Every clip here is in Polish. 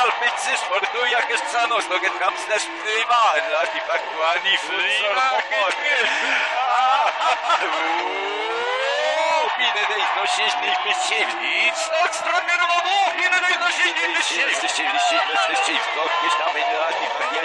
kalpitsi sportu ja kesanos no ket kamsnes primaan la di faktuani Pinne dej no sieś nie wysiedli. Tak stromiero no pinne dej no sieś nie wysiedli. Jesteście wysiedli, jesteście w kokieś tam i na di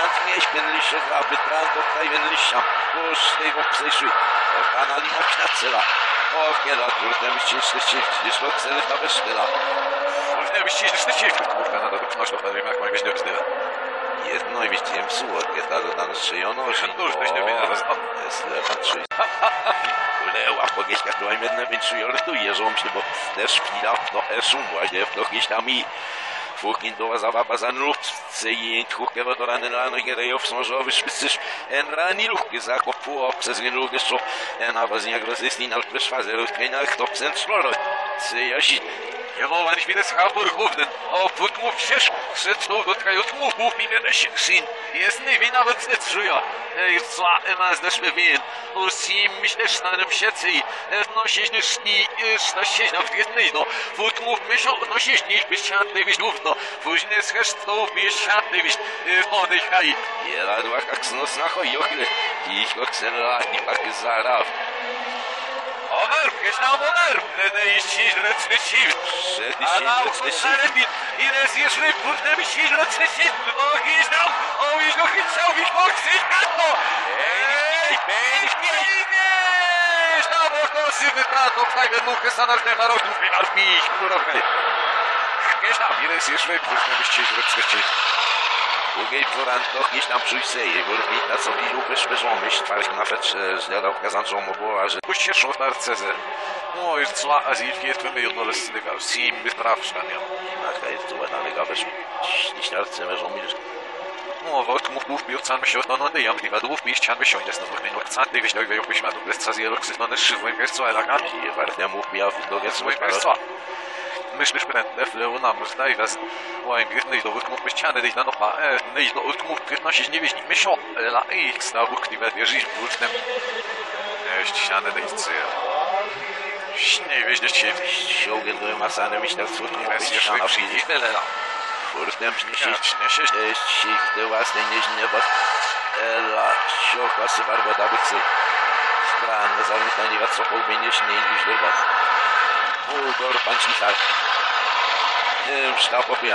nam zmieś, będliście graby, transport, taj będliście. Boż tego przeszły. Kanalina knacela. O, kiela, trudne myślisz, że jest lokcele ta besztela. Trudne myślisz, że się kurwa, nadal knoś, bo wiem, jak ma być dobrze. Jedno i widziałem słodkie, ta dodana szyjono, że Dużo wiedział, że Jest lewa trzy. Uleła, pogieśka, która im jedne żartuje, że on się, bo też chwila, no, esum, właśnie, w gdzieś tam i Fucking do zawaba za nucht, Zajętku, Kevatorany Rano, Gerejow, Sążowy, Szpicysz, Enraniluch, Gizakow, Pułop, Sezginul, Geszczow, Enawaznia, Grozysni, Nalprysz, Fazerów, Klinach, Topsen, Szloro, Cyjasin, Jelowan, Śwides, Habur, Główny, Oput, Mów, Wsieszku, sin agros ist in alt besfaze lucht kein alt op sen sloro se ja shit Його вони ж він схапур гувнен, а тут му всеш, все то доткають му гув мімі на син. Ясни він навіть це чує. Ей, цла, нас даш він. Усім між станем ще цей. Едно ще не сні, ста ще на втретний, но. Фут му вмішов, но ще ніж піщатний віж гувно. Фуж не схестов піщатний віж. Едно нехай. Jela Onarp, na onarp, ne işçi recesiv. Ana uçuşları bir, yine zirve burada bir şey recesiv. O gizdam, o izgo hitsal bir boksi katno. Beylik beylik. Tam okosy wytrato, fajne muchy sanarne narodów i narpij, kurowne. Gizdam, yine zirve burada bir şey recesiv drugiej poranko gdzieś tam czujce jego na co widził wyszmyżłomiś twarz na fetrze z niada okazaną mogła, że goście szło Mercedes. No i cła azilki w tym jedno lesyga, z nim sprawszka miał. Taka jest tu na mega weszła, ślić narcy merzą mi no, wodku mu wpływ bił can myśl, no no nie, jam piwa dłów mi ścian myśl, nie znowu chmieniu can, ty wyślał wyjął myśl, a tu bez caz jelok syzmany szywłem wiesz co, elegantki, wartnia mu wpija w dowiec, mój państwa. перцо. Миш миш прен деф лево нам стай ваз. Ой, гит не до вук му пиш чан дей на но па, э, не до вук му гит наши не виш не мешо. Ла икс на вук дива держи вук nem. Echt чан дей цы. Не виш не чит. Ściągę do masany myśl na cud, nie Вес wiem, еш czy вик na ши wsi. не лела. Furtem śniesić, Не шиш. jest sich do własnej nieźnie, bo ela, siocha, sy warba dabycy. Stranne zamykanie was co połbienie śniej niż do was. Ulgor, pan ślichar. keeps up with me.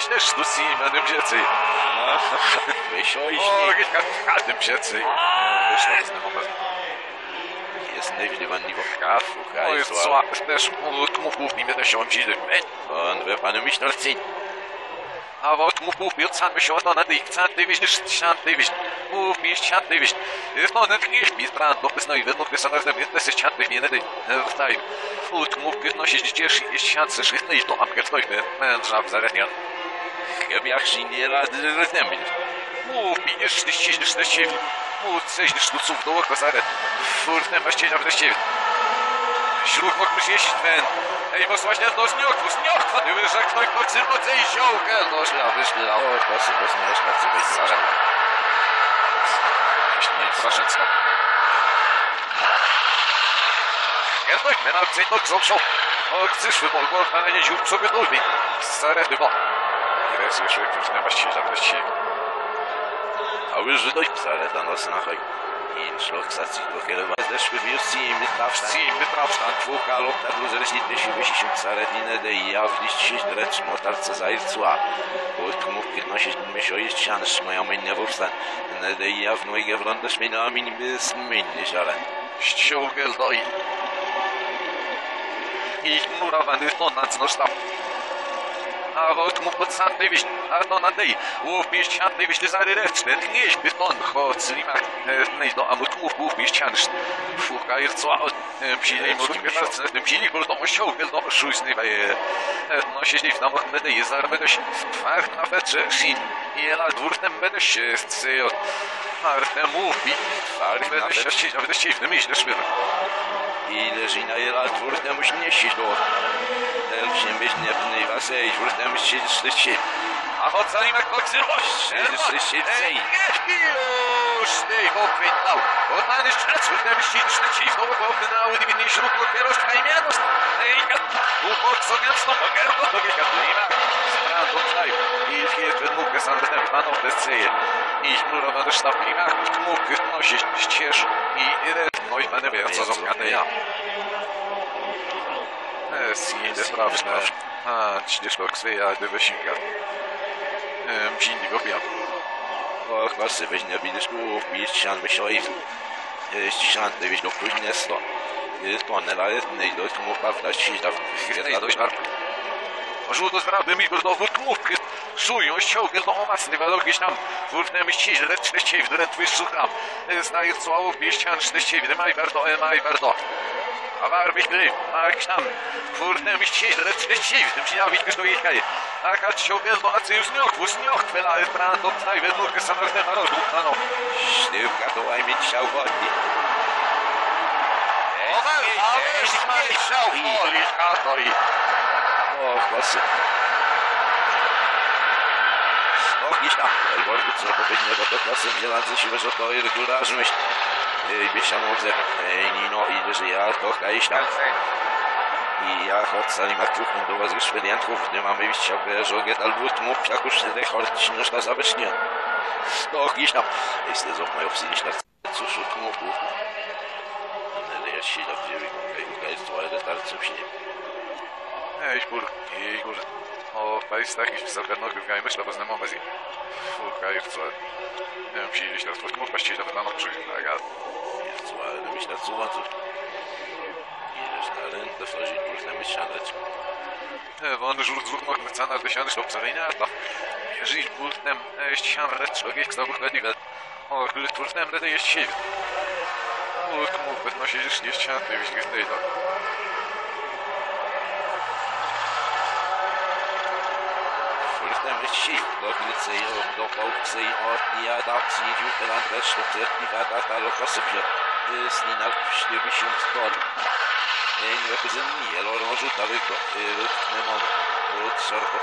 śmieszny Lucy, manem dzieci. Myślał iść każdym dzieci. Jest najwidowanny w kafu, kaj sła. Też mów, mów, mów, nie będę się on dzielić. On we panu myślał, Havot move move build sand shot on at the sand division sand division move me sand division if on at the biz brand no bez nowy no bez nas nawet bez sand division nie wstaje foot move 15 cieszy jest szansa 16 to amkatnoj ten żab zarednia ja miał się nie rady rozumiem move me 16 16 move 6 sztuców do oka zared furtem właśnie na wreszcie. Šrūkvok prisiešitmen. Eimas vos net nuosniok, nuosniok, ir žaklai koks ir matai žiauką. Nuosniok, išliau, ir pasibus, nežinau, atsivaizdu. Proszę, Jednak Menard Zendok zomszał. Chcesz wymogło odnaleźć Jurcowy Dolby. Stare dywa. Teraz jeszcze ktoś na właściwie zabrać się. A już wydać psale dla nas na hajku. 5 loksacji pokierowa zeszły w Cimy Prawca Cimy Prawca Dwóka Lokta Bluzreśni Tysiły Sisiu Carednine Deja Wliści Recz Motarce Zajrcła Ust Mówki Nosić Myśio Jest Sian Szmaja Mejnia Wursan Deja W Nojge Wronda Szmina Amin Bys Mejnie Ziaren Ściągę Loj I Murawany Onat Nosztam ut någon som stapp. A vot mu pod sant nevish, a to na dej. U pisz chan nevish ty zary rec, ten knieś by ton chod slimak. Nej do amut u u pisz chan. Fuka ir cła. Psili mu kim nas, tym psili kul to stjågel do sjus ni vai. No się nie znam od medy zar medy. Far na fetrze sin. Hela dwórtem się i będę się siedział, będę się w iść, szwyr. I leży na jela dwórtem musi nieść do. Elfsiem być nie pnywa sej, dwórtem się sztycie. A choć zanim jak koksyrość, już ty popytał. Ona jest szrecł, gdyby się szczeciwną popytały, gdy nie śrub dopiero szkajmianos. Ejka, uchod sobie z tą pogerką, to wieka plejma. Stran do kraju. I kiedy mógł sandem paną decyje. I murowane sztaplima, mógł nosić ścież. I no i będę wiem, co zamknę ja. Es jede sprawne. A, ćiš kak sve ja devešiga. Mžindi go bjam. Och, was sie wissen, ja, wie das Buch, wie es schon beschreibt. Ist schon, wie ich noch grün ist, da. Ist doch nicht alles, nicht, das muss man vielleicht schießt auf. Ej, dość warto. Żółto zbrałby mi znowu. Szują, ściągę do omacny, według gdzieś tam. Że lecz leściej, w drętwy szukam. Znaję całą pieścian, szczęście, w maj warto, e maj warto. A warbyś gry, a jak tam. Wórne myśli, że lecz leściej, w tym się nawić go jechaj. A kad ściągę do acy już niok, wóz niok, twela, e pran, do ptaj, według samotne narodu, ano. Stywka to aj mieć szał wodni. Och, was sie. Och, gdzieś tam. Ej, Borgu, co jest regularz myśl. Ej, biesiamodzę. Ej, Nino, i ja choć sami na kuchni do was już wariantów nie mamy wyjścia, że ogiet albo mów, jak już te chorci się na zabecznie. No, gdzieś tam. Jest to zok moją wsyć na cóż, mów. Nie, ja się dobrze wygląda, jest to, ale tarczy się nie. Ej, kur, ej, kur. O, pajs takich zagadnął, gdy myślę, bo znam obecnie. Furka, i co? Nie wiem, przyjdzie się teraz, bo mów, paścić na wygląda, przyjdzie, tak, a... Jest to, ale myślę, co ma tu. Ileż talent, to wchodzi, kurde, myśleć. Nie, won żur dwóch mógł wycena, gdy się do obsawienia, to... Jeżeli burtem, jeść się red, człowiek, kto by chodzi, o, gdy burtem, redy jest siebie. O, mów, pewno siedzisz, jeść się, to jest gdy to. Kurde, myśli, do glicy i do pałcy i od jadakcji, dziupelan resztą, certliwa data, lokosy wziął. Snina, śliwy się stol. Nie reprezentuje, loro rzuta wykro, nemon.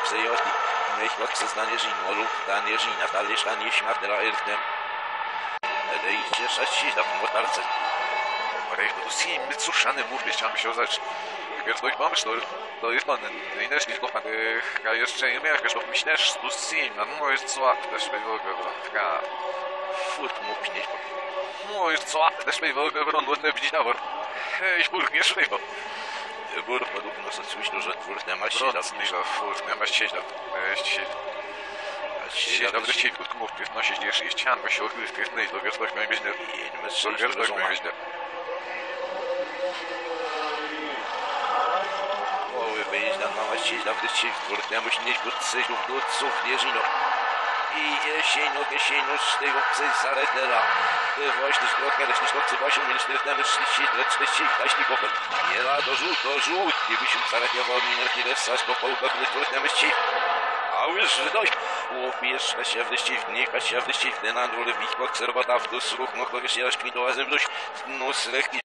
Psejoti. Mech wak zeznanie żino, lub danie żina, dalej szanie śmiertela ertem. Ede i ciesza pomotarce. Ale to si mycuszany mówię, chciałem się oznać. Jak coś mam, to, to jest pan, nie też nie kocham, a jeszcze nie miałem, że myślisz, że to si, no jest zła, też by było taka. Furt mu pinieś, No jest zła, też by było wyglądło, nie widzi na wor. Ej, szpurk, nie. Gór podług nas oczywiście, że twór nie ma nie da, furt, nie ma sieć, da. Sieć, sieć, da, sieć, krótko mów, no sieć, jeszcze jest cian, bo się odkryć, to jest nie, to wiesz, tak miałem nie. Jedźmy z wiesz, tak miałem być, nie. Oły wyjść na gdy się twór nie musi nieść go cyków, do ców, jeżyno. I jesienią, jesienią z tego. Właśnie lecz nie szkodcy właśnie, więc nie znamy szlici, lecz szlici, taśni kopel. Nie la, do żółt, do żółt, nie by się zaretnia wodni, nie tyle sas, bo połka, który twór nie myśli. A już dość. Łopiesz, się w wyścig, nie się w nie na dole, bich, bok, serwata, w dos, ruch, no, kogoś ja szkwi do łazem, dość, no, srechni,